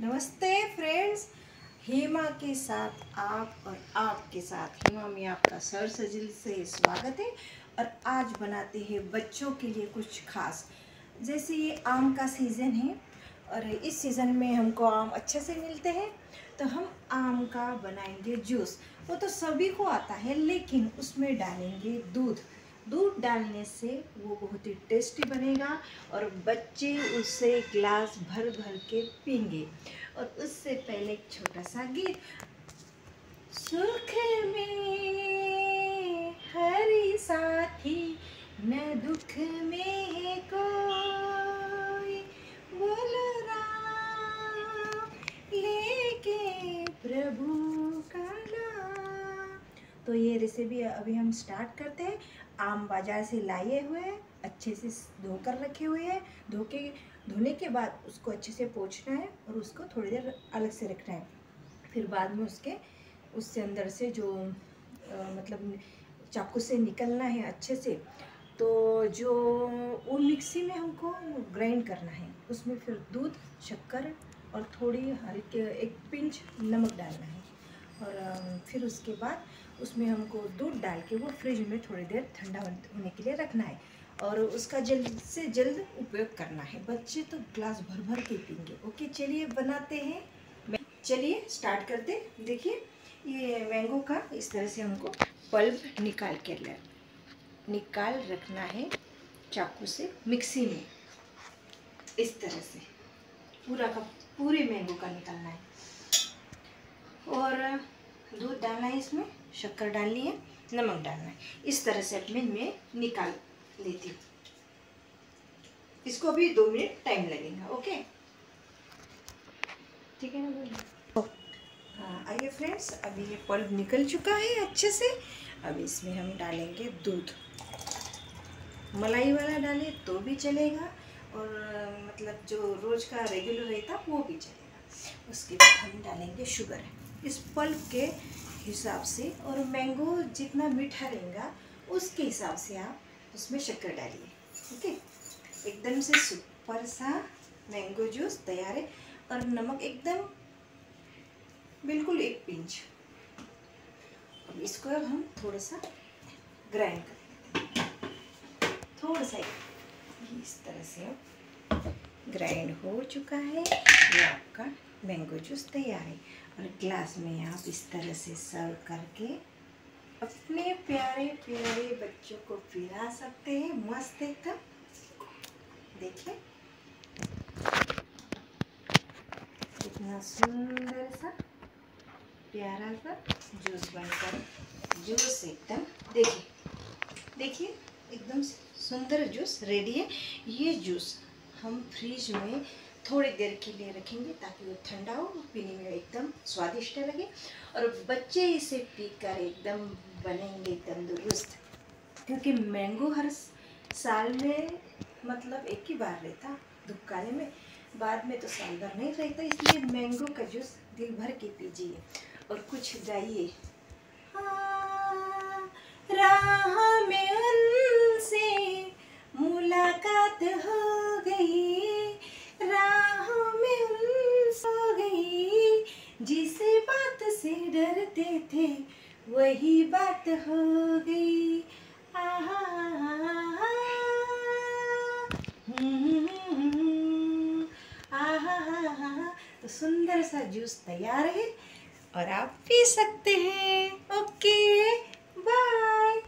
नमस्ते फ्रेंड्स। हेमा के साथ आप और आपके साथ हेमा में आपका सर सजिल से स्वागत है और आज बनाते हैं बच्चों के लिए कुछ खास। जैसे ये आम का सीज़न है और इस सीज़न में हमको आम अच्छे से मिलते हैं तो हम आम का बनाएँगे जूस वो तो सभी को आता है, लेकिन उसमें डालेंगे दूध। दूध डालने से वो बहुत ही टेस्टी बनेगा और बच्चे उसे ग्लास भर भर के पीएँगे। और उससे पहले एक छोटा सा गीत। सुख में हरी साथी न दुख में रेसिपी अभी हम स्टार्ट करते हैं। आम बाज़ार से लाए हुए हैं अच्छे से धोकर रखे हुए हैं। धो के धोने के बाद उसको अच्छे से पोछना है और उसको थोड़ी देर अलग से रखना है। फिर बाद में उसके उससे अंदर से जो आ, मतलब चाकू से निकलना है अच्छे से तो जो वो मिक्सी में हमको ग्राइंड करना है उसमें फिर दूध शक्कर और थोड़ी हल्के एक पिंच नमक डालना है। और फिर उसके बाद उसमें हमको दूध डाल के वो फ्रिज में थोड़ी देर ठंडा होने के लिए रखना है। और उसका जल्द से जल्द उपयोग करना है। बच्चे तो ग्लास भर भर के पीएँगे। ओके, चलिए बनाते हैं। चलिए स्टार्ट करते देखिए, ये मैंगो का इस तरह से हमको पल्प निकाल के ले, निकाल रखना है चाकू से, मिक्सी में। इस तरह से। पूरा का, पूरे मैंगो का निकालना है। और दूध डालना है इसमें शक्कर डालनी है नमक डालना है। इस तरह से अपने में निकाल लेती हूँ। इसको भी दो मिनट टाइम लगेगा ओके? ठीक है ना हाँ आइए फ्रेंड्स अभी ये पल्प निकल चुका है अच्छे से। अब इसमें हम डालेंगे दूध। मलाई वाला डालें तो भी चलेगा और मतलब जो रोज़ का रेगुलर रहता वो भी चलेगा। उसके बाद हम डालेंगे शुगर। इस पल्प के हिसाब से और मैंगो जितना मीठा रहेगा, उसके हिसाब से आप उसमें शक्कर डालिए ओके एकदम से सुपर सा मैंगो जूस तैयार है और नमक एकदम बिल्कुल एक पिंच। इसको अब हम थोड़ा सा ग्राइंड कर थोड़ा सा इस तरह से अब ग्राइंड हो चुका है। ये आपका मैंगो जूस तैयार है। और ग्लास में आप इस तरह से सर्व करके अपने प्यारे प्यारे बच्चों को पिला सकते हैं। मस्त एकदम। देखिए। इतना सुंदर सा, प्यारा सा जूस बनकर जूस एकदम। देखिए। देखिए, एकदम सुंदर जूस रेडी है। ये जूस हम फ्रिज में थोड़ी देर के लिए रखेंगे ताकि वो ठंडा हो पीने में एकदम स्वादिष्ट लगे और बच्चे इसे पीकर एकदम बनेंगे एकदम दुरुस्त क्योंकि मैंगो हर साल में मतलब एक ही बार रहता दुकाने में बाद में तो साल भर नहीं रहता इसलिए मैंगो का जूस दिल भर के पीजिए। और कुछ जाइए। हाँ, बात हो गई। तो सुंदर सा जूस तैयार है और आप पी सकते हैं। Okay, bye.